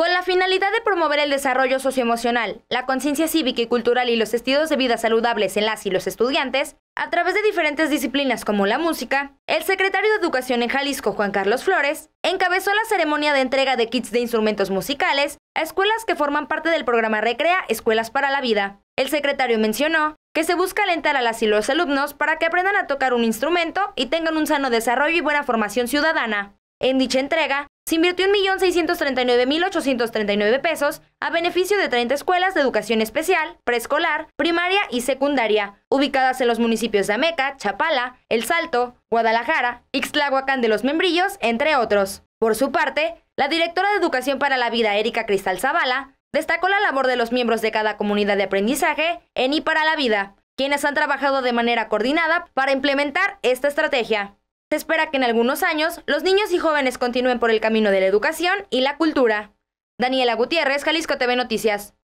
Con la finalidad de promover el desarrollo socioemocional, la conciencia cívica y cultural y los estilos de vida saludables en las y los estudiantes, a través de diferentes disciplinas como la música, el secretario de Educación en Jalisco, Juan Carlos Flores, encabezó la ceremonia de entrega de kits de instrumentos musicales a escuelas que forman parte del programa Recrea Escuelas para la Vida. El secretario mencionó que se busca alentar a las y los alumnos para que aprendan a tocar un instrumento y tengan un sano desarrollo y buena formación ciudadana. En dicha entrega, se invirtió 1.639.839 pesos a beneficio de 30 escuelas de educación especial, preescolar, primaria y secundaria, ubicadas en los municipios de Ameca, Chapala, El Salto, Guadalajara, Ixtlahuacán de los Membrillos, entre otros. Por su parte, la directora de Educación para la Vida, Erika Cristal Zavala, destacó la labor de los miembros de cada comunidad de aprendizaje en y para la vida, quienes han trabajado de manera coordinada para implementar esta estrategia. Se espera que en algunos años los niños y jóvenes continúen por el camino de la educación y la cultura. Daniela Gutiérrez, Jalisco TV Noticias.